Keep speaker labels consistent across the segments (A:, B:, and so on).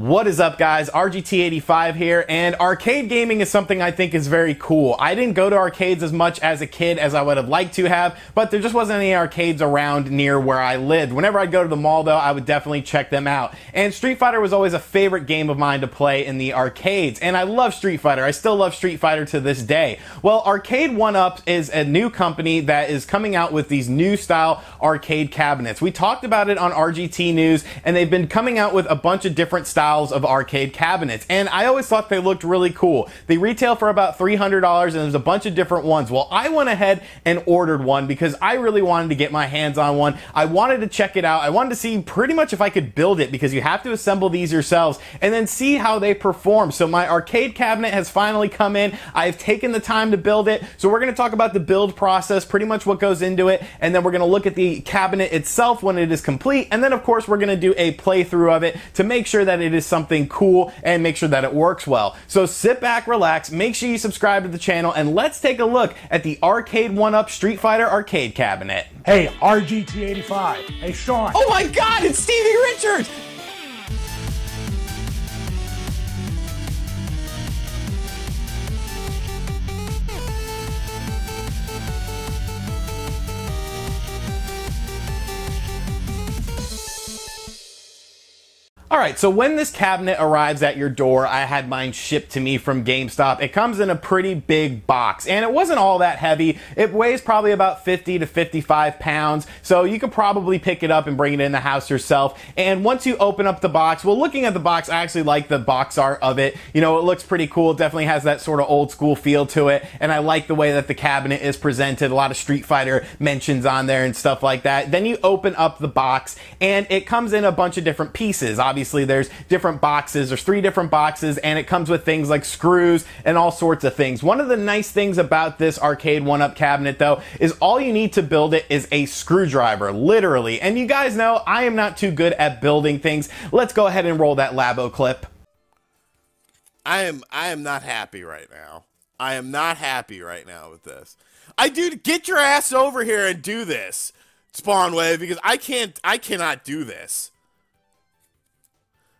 A: What is up, guys? RGT85 here, and arcade gaming is something I think is very cool. I didn't go to arcades as much as a kid as I would have liked to have, but there just wasn't any arcades around near where I lived. Whenever I'd go to the mall, though, I would definitely check them out. And Street Fighter was always a favorite game of mine to play in the arcades, and I love Street Fighter. I still love Street Fighter to this day. Well, Arcade 1UP is a new company that is coming out with these new style arcade cabinets. We talked about it on RGT News, and they've been coming out with a bunch of different styles styles of arcade cabinets. And I always thought they looked really cool. They retail for about $300 and there's a bunch of different ones. Well, I went ahead and ordered one because I really wanted to get my hands on one. I wanted to check it out. I wanted to see pretty much if I could build it because you have to assemble these yourselves and then see how they perform. So my arcade cabinet has finally come in. I've taken the time to build it. So we're going to talk about the build process, pretty much what goes into it, and then we're going to look at the cabinet itself when it is complete. And then of course we're going to do a playthrough of it to make sure that it is is something cool and make sure that it works well. So sit back, relax, make sure you subscribe to the channel, and let's take a look at the Arcade 1UP Street Fighter arcade cabinet.
B: Hey, RGT85. Hey, Shawn.
A: Oh my god, it's Stevie Richards! All right, so when this cabinet arrives at your door, I had mine shipped to me from GameStop. It comes in a pretty big box, and it wasn't all that heavy. It weighs probably about 50 to 55 pounds, so you could probably pick it up and bring it in the house yourself. And once you open up the box, well, looking at the box, I actually like the box art of it. You know, it looks pretty cool. It definitely has that sort of old school feel to it, and I like the way that the cabinet is presented. A lot of Street Fighter mentions on there and stuff like that. Then you open up the box, and it comes in a bunch of different pieces. Obviously, obviously there's different boxes. There's three different boxes and it comes with things like screws and all sorts of things. One of the nice things about this Arcade 1UP cabinet though is all you need to build it is a screwdriver, literally. And you guys know I am not too good at building things. Let's go ahead and roll that Labo clip.
C: I am I am not happy right now. I am not happy right now with this. I dude, get your ass over here and do this, Spawn Wave, because I can't I cannot do this.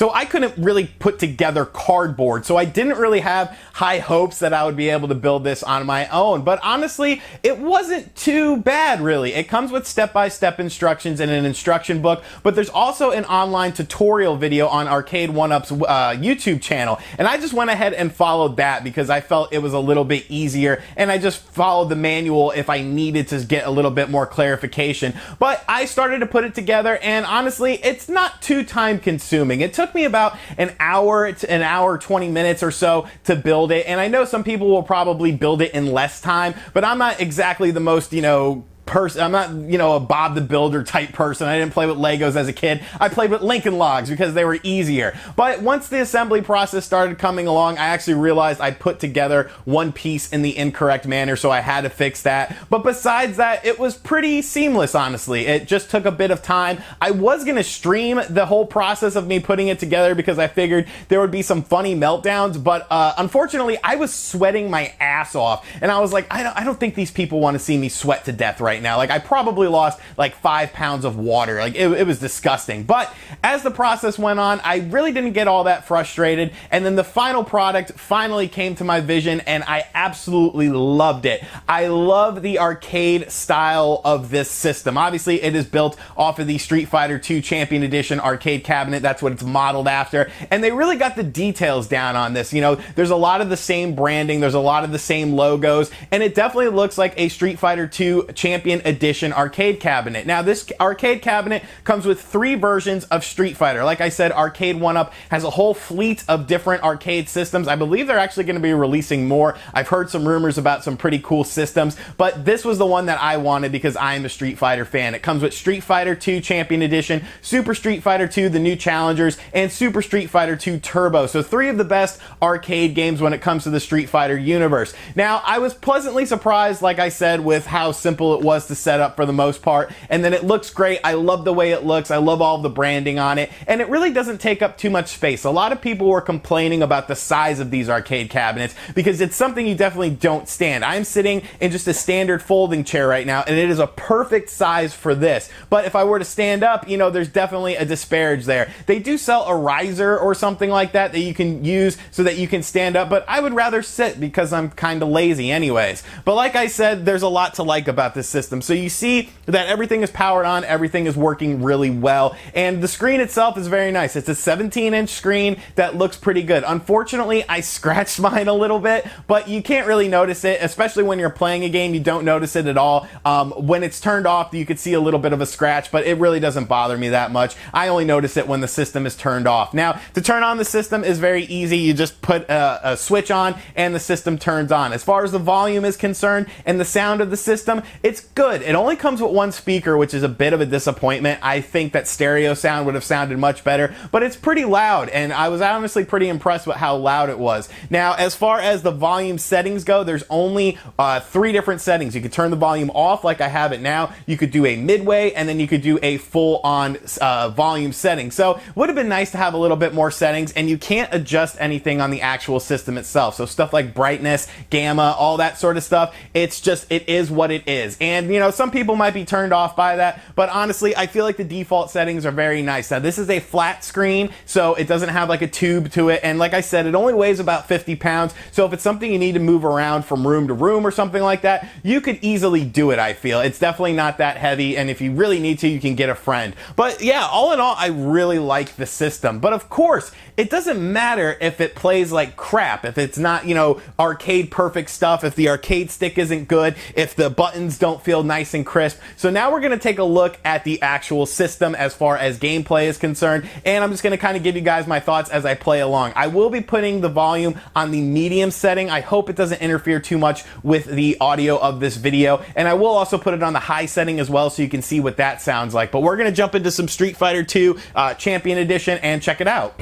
A: So I couldn't really put together cardboard. So I didn't really have high hopes that I would be able to build this on my own. But honestly, it wasn't too bad really. It comes with step-by-step -step instructions and an instruction book, but there's also an online tutorial video on Arcade 1UP's uh, YouTube channel. And I just went ahead and followed that because I felt it was a little bit easier and I just followed the manual if I needed to get a little bit more clarification. But I started to put it together and honestly, it's not too time consuming. It took took me about an hour, an hour, 20 minutes or so to build it. And I know some people will probably build it in less time, but I'm not exactly the most, you know, person. I'm not, you know, a Bob the Builder type person. I didn't play with Legos as a kid. I played with Lincoln Logs because they were easier. But once the assembly process started coming along, I actually realized I put together one piece in the incorrect manner, so I had to fix that. But besides that, it was pretty seamless, honestly. It just took a bit of time. I was going to stream the whole process of me putting it together because I figured there would be some funny meltdowns, but uh, unfortunately, I was sweating my ass off, and I was like, I don't, I don't think these people want to see me sweat to death right right now. Like I probably lost like five pounds of water. Like it, it was disgusting. But as the process went on, I really didn't get all that frustrated. And then the final product finally came to my vision and I absolutely loved it. I love the arcade style of this system. Obviously it is built off of the Street Fighter 2 Champion Edition arcade cabinet. That's what it's modeled after. And they really got the details down on this. You know, there's a lot of the same branding. There's a lot of the same logos. And it definitely looks like a Street Fighter 2 Champion Champion Edition arcade cabinet. Now, this arcade cabinet comes with three versions of Street Fighter. Like I said, Arcade 1UP has a whole fleet of different arcade systems. I believe they're actually going to be releasing more. I've heard some rumors about some pretty cool systems, but this was the one that I wanted because I am a Street Fighter fan. It comes with Street Fighter 2 Champion Edition, Super Street Fighter 2 The New Challengers, and Super Street Fighter 2 Turbo. So three of the best arcade games when it comes to the Street Fighter universe. Now, I was pleasantly surprised, like I said, with how simple it was was to set up for the most part. And then it looks great. I love the way it looks. I love all the branding on it. And it really doesn't take up too much space. A lot of people were complaining about the size of these arcade cabinets because it's something you definitely don't stand. I'm sitting in just a standard folding chair right now, and it is a perfect size for this. But if I were to stand up, you know, there's definitely a disparage there. They do sell a riser or something like that that you can use so that you can stand up, but I would rather sit because I'm kind of lazy anyways. But like I said, there's a lot to like about this system. So you see that everything is powered on, everything is working really well, and the screen itself is very nice. It's a 17 inch screen that looks pretty good. Unfortunately, I scratched mine a little bit, but you can't really notice it, especially when you're playing a game, you don't notice it at all. Um, when it's turned off, you could see a little bit of a scratch, but it really doesn't bother me that much. I only notice it when the system is turned off. Now, to turn on the system is very easy. You just put a, a switch on and the system turns on. As far as the volume is concerned and the sound of the system, it's good. It only comes with one speaker, which is a bit of a disappointment. I think that stereo sound would have sounded much better, but it's pretty loud, and I was honestly pretty impressed with how loud it was. Now, as far as the volume settings go, there's only uh, three different settings. You could turn the volume off like I have it now. You could do a midway, and then you could do a full-on uh, volume setting. So, it would have been nice to have a little bit more settings, and you can't adjust anything on the actual system itself. So, stuff like brightness, gamma, all that sort of stuff. It's just it is what it is. And you know, some people might be turned off by that, but honestly, I feel like the default settings are very nice. Now, this is a flat screen, so it doesn't have like a tube to it, and like I said, it only weighs about 50 pounds. So if it's something you need to move around from room to room or something like that, you could easily do it, I feel. It's definitely not that heavy, and if you really need to, you can get a friend. But yeah, all in all, I really like the system. But of course, it doesn't matter if it plays like crap, if it's not, you know, arcade perfect stuff, if the arcade stick isn't good, if the buttons don't feel nice and crisp. So now we're going to take a look at the actual system as far as gameplay is concerned, and I'm just going to kind of give you guys my thoughts as I play along. I will be putting the volume on the medium setting. I hope it doesn't interfere too much with the audio of this video, and I will also put it on the high setting as well so you can see what that sounds like. But we're going to jump into some Street Fighter 2 uh, Champion Edition and check it out.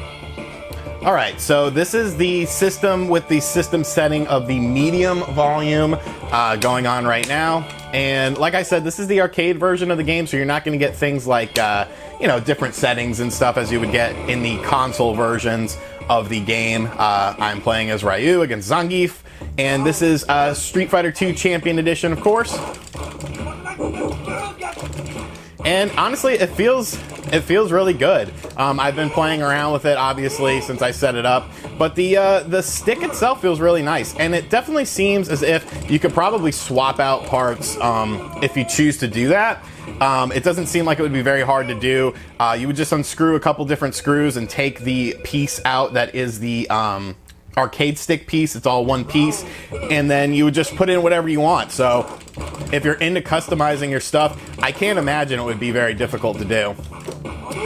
A: All right, so this is the system with the system setting of the medium volume uh, going on right now. And like I said, this is the arcade version of the game, so you're not going to get things like, uh, you know, different settings and stuff as you would get in the console versions of the game. Uh, I'm playing as Ryu against Zangief, and this is uh, Street Fighter 2 Champion Edition, of course. And honestly, it feels it feels really good. Um, I've been playing around with it obviously since I set it up, but the uh, the stick itself feels really nice, and it definitely seems as if you could probably swap out parts um, if you choose to do that. Um, it doesn't seem like it would be very hard to do. Uh, you would just unscrew a couple different screws and take the piece out that is the um, arcade stick piece. It's all one piece. And then you would just put in whatever you want. So if you're into customizing your stuff, I can't imagine it would be very difficult to do.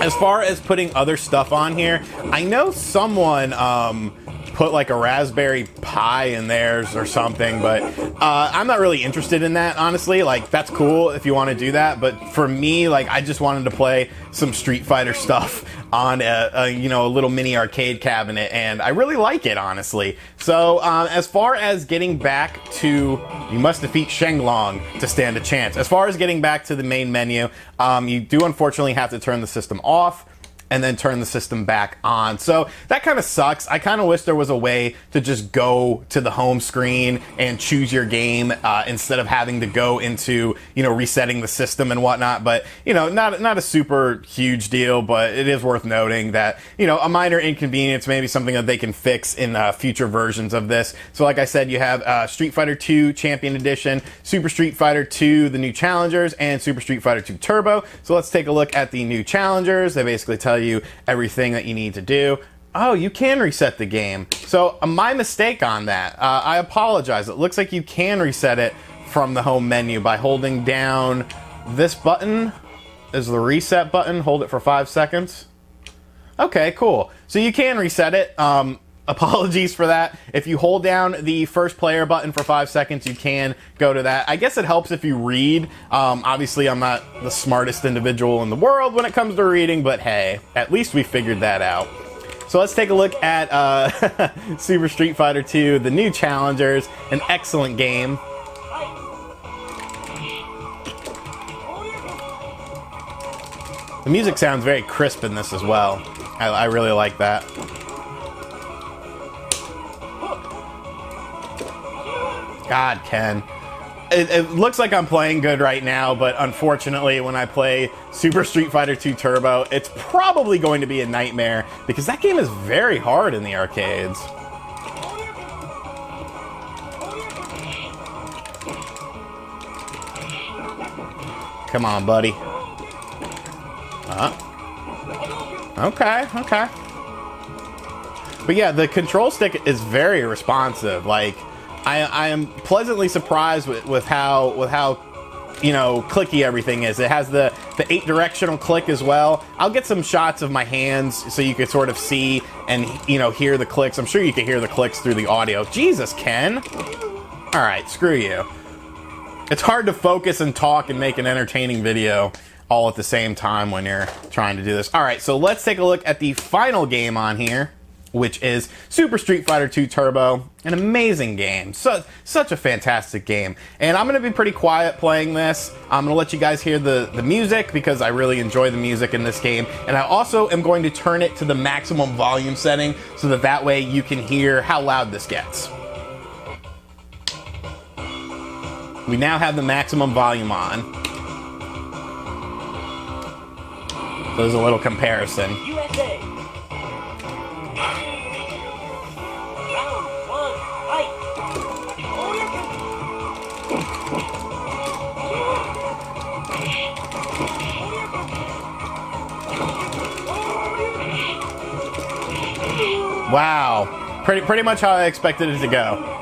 A: As far as putting other stuff on here, I know someone um, put like a Raspberry Pi in theirs or something, but uh, I'm not really interested in that, honestly. Like, that's cool if you want to do that, but for me, like, I just wanted to play some Street Fighter stuff on a, a, you know a little mini arcade cabinet, and I really like it honestly. So um, as far as getting back to, you must defeat Sheng Long to stand a chance. As far as getting back to the main menu, um, you do unfortunately have to turn the system off and then turn the system back on. So that kind of sucks. I kind of wish there was a way to just go to the home screen and choose your game uh, instead of having to go into you know resetting the system and whatnot. But you know, not not a super huge deal, but it is worth noting that you know a minor inconvenience, maybe something that they can fix in uh, future versions of this. So like I said, you have uh, Street Fighter 2 Champion Edition, Super Street Fighter 2 the new challengers, and Super Street Fighter 2 Turbo. So let's take a look at the new challengers. They basically tell you everything that you need to do. Oh, you can reset the game. So, uh, my mistake on that. Uh, I apologize. It looks like you can reset it from the home menu by holding down this button is the reset button. Hold it for five seconds. Okay, cool. So you can reset it. Um, apologies for that. If you hold down the first player button for five seconds, you can go to that. I guess it helps if you read. Um, obviously, I'm not the smartest individual in the world when it comes to reading, but hey, at least we figured that out. So let's take a look at uh, Super Street Fighter 2, the new challengers, an excellent game. The music sounds very crisp in this as well. I, I really like that. God, Ken. It, it, looks like I'm playing good right now, but unfortunately, when I play Super Street Fighter 2 Turbo, it's probably going to be a nightmare because that game is very hard in the arcades. Come on, buddy. Uh, okay, okay. But yeah, the control stick is very responsive. Like, I, I am pleasantly surprised with, with how with how you know clicky everything is. It has the the eight directional click as well. I'll get some shots of my hands so you can sort of see and you know hear the clicks. I'm sure you can hear the clicks through the audio. Jesus, Ken. All right, screw you. It's hard to focus and talk and make an entertaining video all at the same time when you're trying to do this. All right, so let's take a look at the final game on here which is Super Street Fighter 2 Turbo. An amazing game. So, such a fantastic game. And I'm going to be pretty quiet playing this. I'm going to let you guys hear the, the music because I really enjoy the music in this game. And I also am going to turn it to the maximum volume setting so that that way you can hear how loud this gets. We now have the maximum volume on. So there's a little comparison. USA. Wow. Pretty, pretty much how I expected it to go.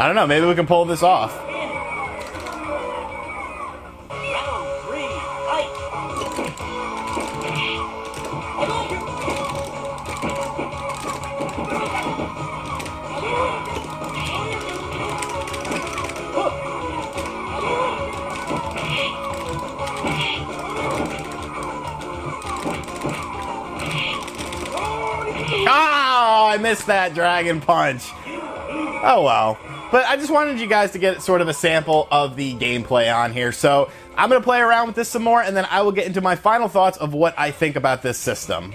A: I don't know, maybe we can pull this off. I missed that dragon punch. Oh well. But I just wanted you guys to get sort of a sample of the gameplay on here. So I'm going to play around with this some more, and then I will get into my final thoughts of what I think about this system.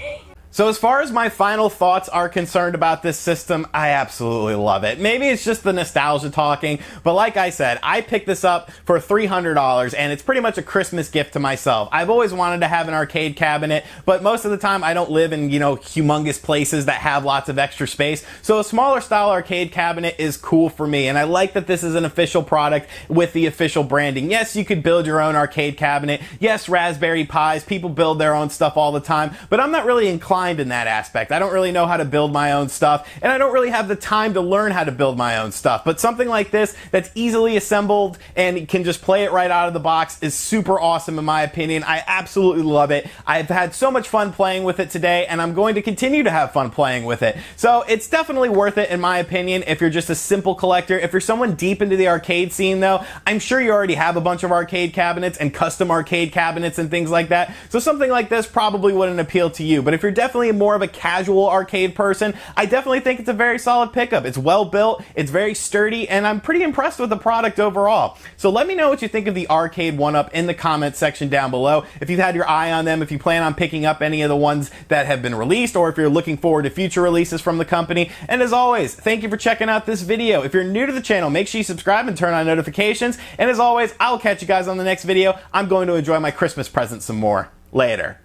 A: So as far as my final thoughts are concerned about this system, I absolutely love it. Maybe it's just the nostalgia talking, but like I said, I picked this up for $300 and it's pretty much a Christmas gift to myself. I've always wanted to have an arcade cabinet, but most of the time I don't live in, you know, humongous places that have lots of extra space. So a smaller style arcade cabinet is cool for me and I like that this is an official product with the official branding. Yes, you could build your own arcade cabinet. Yes, Raspberry Pis, people build their own stuff all the time, but I'm not really inclined in that aspect. I don't really know how to build my own stuff, and I don't really have the time to learn how to build my own stuff. But something like this that's easily assembled and can just play it right out of the box is super awesome in my opinion. I absolutely love it. I've had so much fun playing with it today, and I'm going to continue to have fun playing with it. So it's definitely worth it in my opinion if you're just a simple collector. If you're someone deep into the arcade scene though, I'm sure you already have a bunch of arcade cabinets and custom arcade cabinets and things like that. So something like this probably wouldn't appeal to you. But if you're definitely definitely more of a casual arcade person, I definitely think it's a very solid pickup. It's well built, it's very sturdy, and I'm pretty impressed with the product overall. So let me know what you think of the Arcade 1-Up in the comments section down below. If you've had your eye on them, if you plan on picking up any of the ones that have been released, or if you're looking forward to future releases from the company. And as always, thank you for checking out this video. If you're new to the channel, make sure you subscribe and turn on notifications. And as always, I'll catch you guys on the next video. I'm going to enjoy my Christmas present some more. Later.